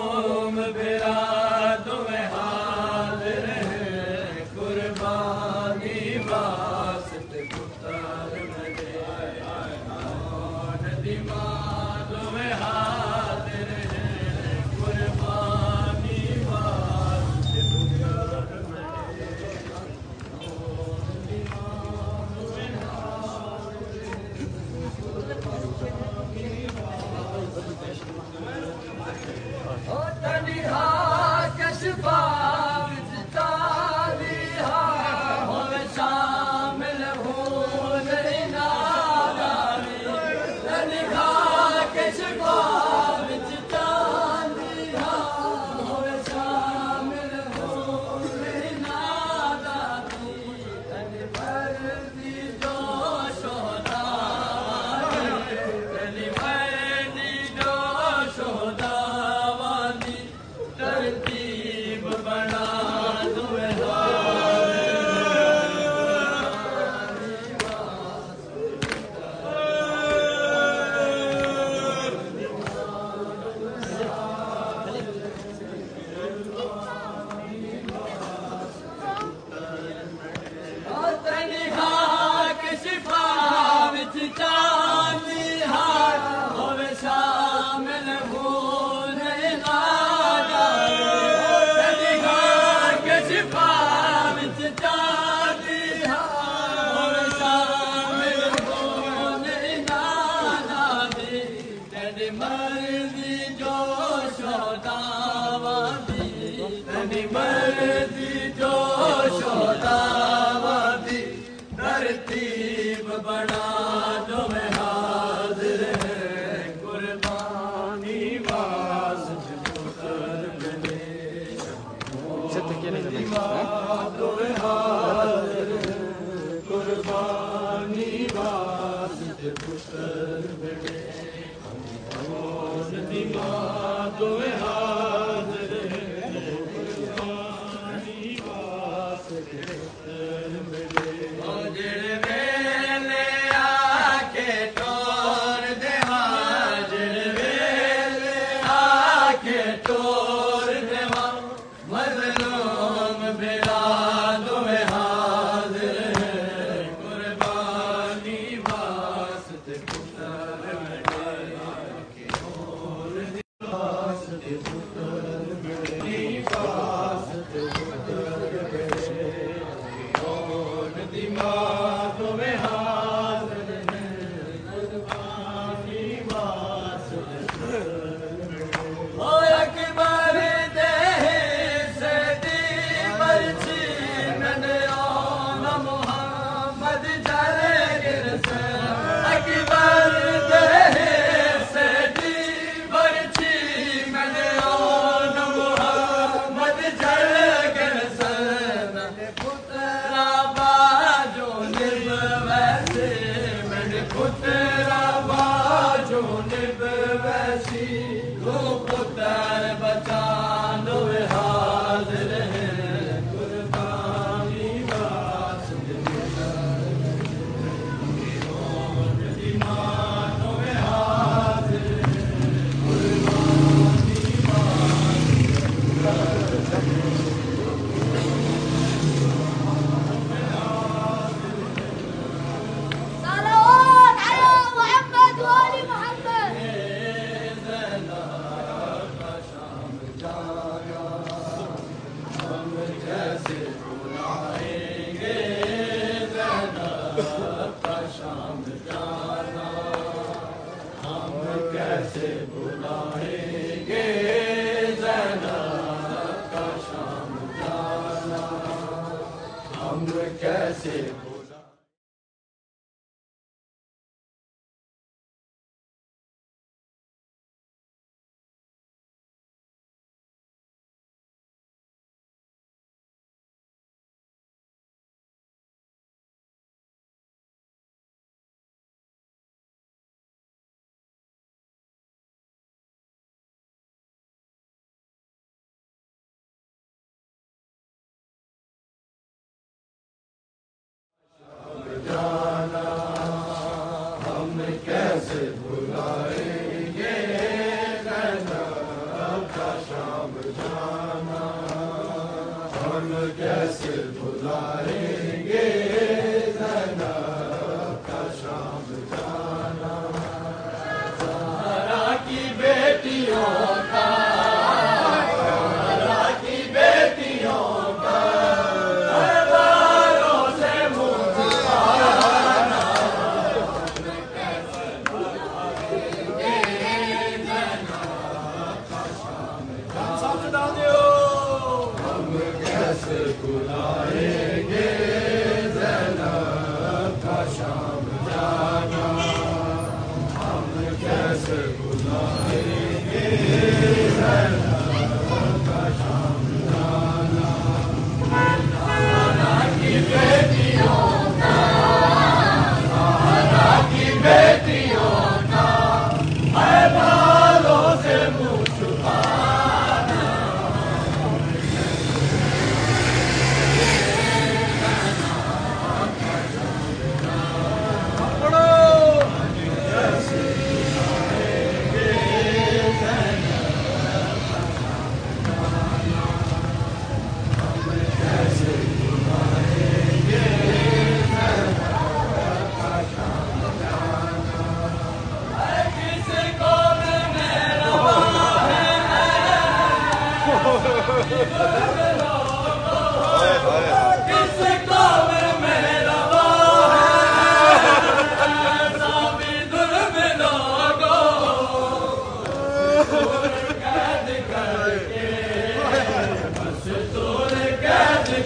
قوم به मर्दी जोशा मर्दी जोशोदा put them ہم کیسے कैसे बुलाएंगे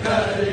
कर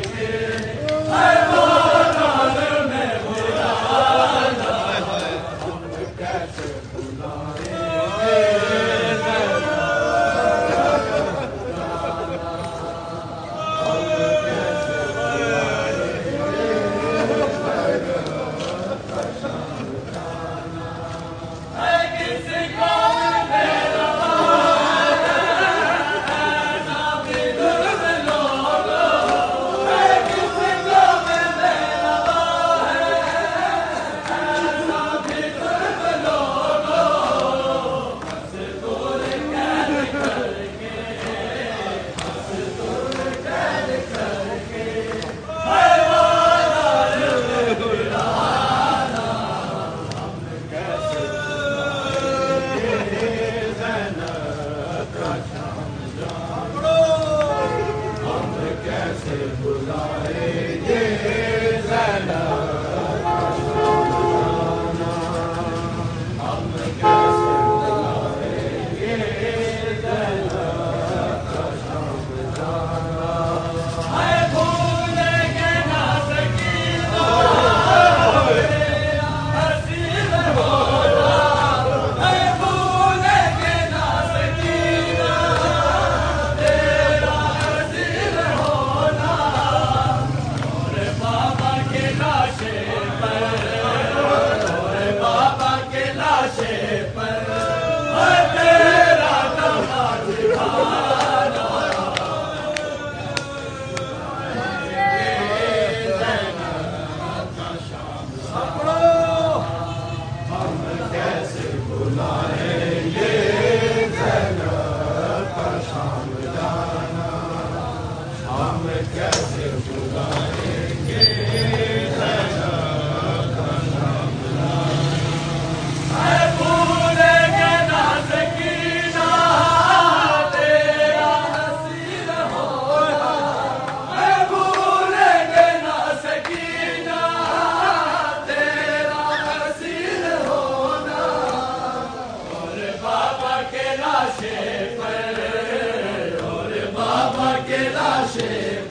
پل ہم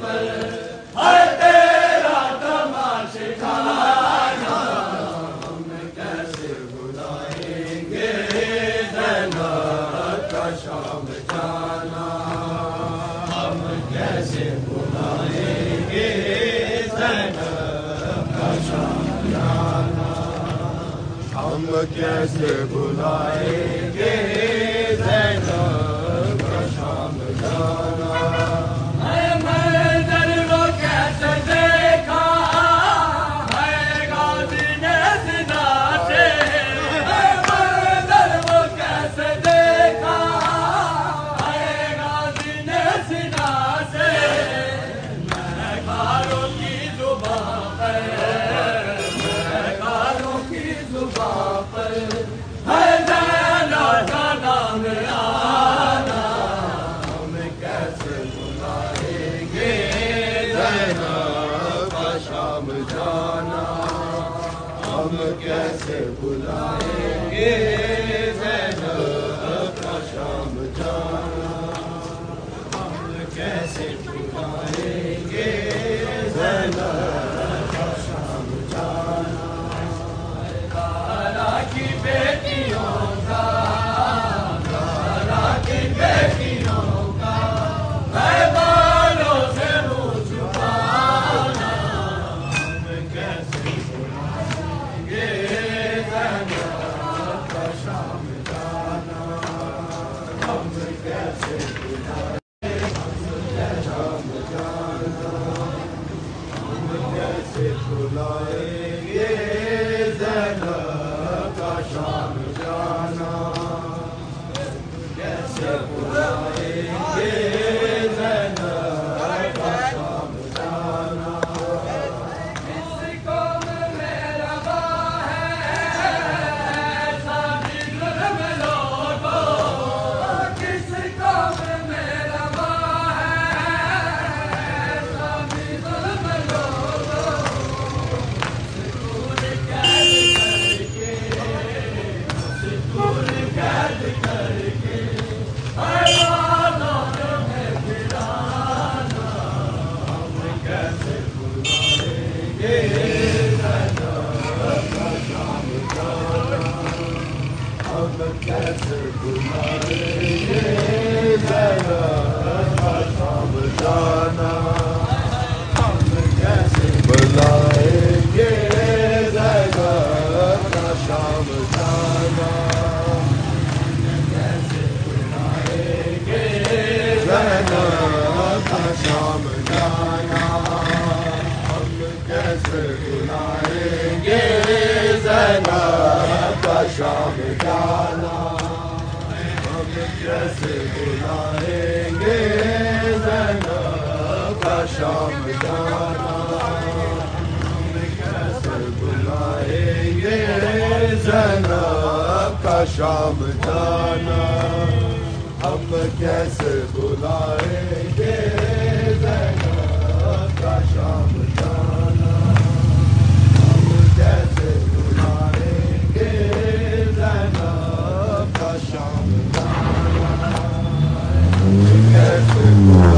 کیسے بلائیں گے کشام جانا ہم کیسے بلائیں گے کشاب جانا ہم کیسے بلائے Kumar. शाम जाना हम कैसे बुलाएंगे का शाम जाना हम कैसे बुलाएंगे का शाम जाना कैसे बुलाएंगे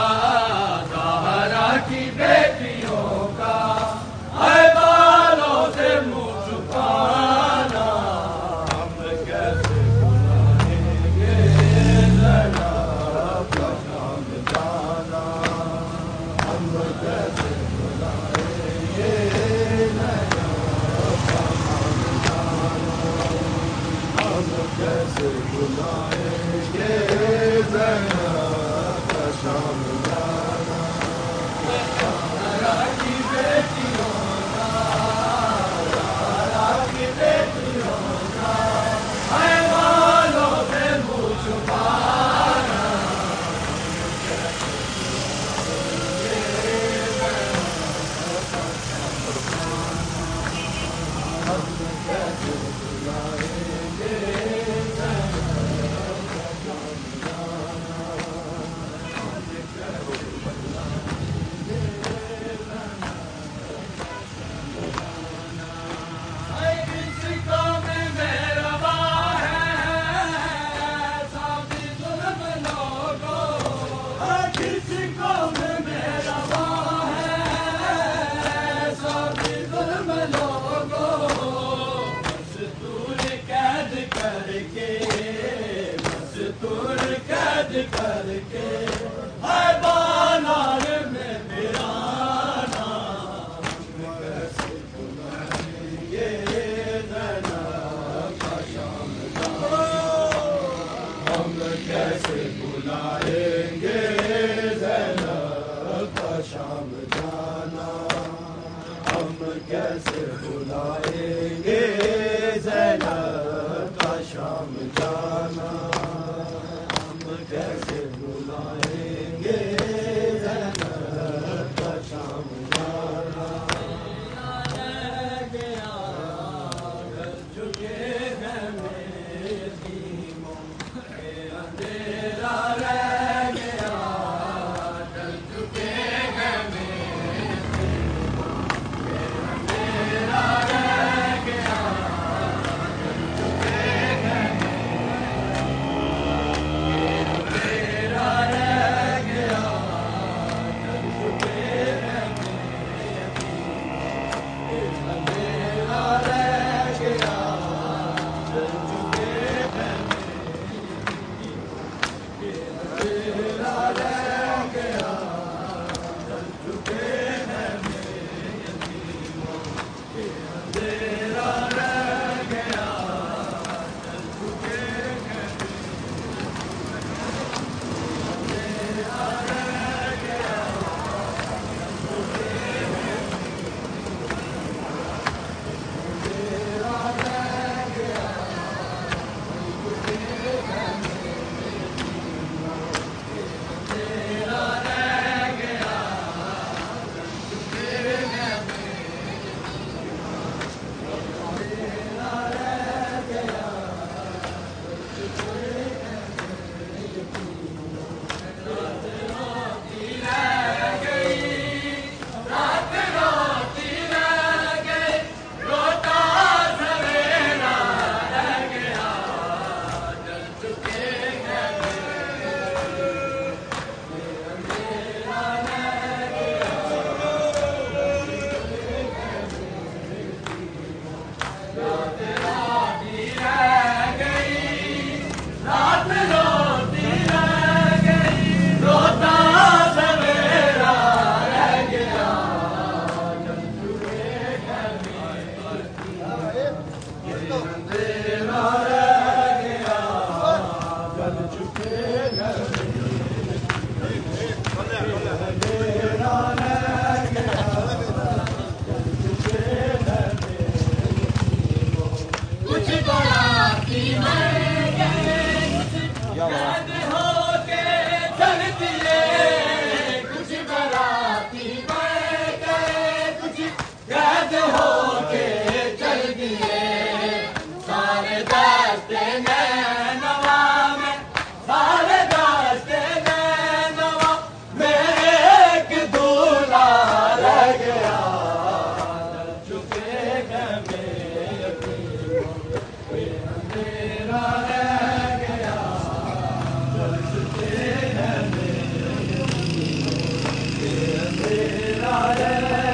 عليه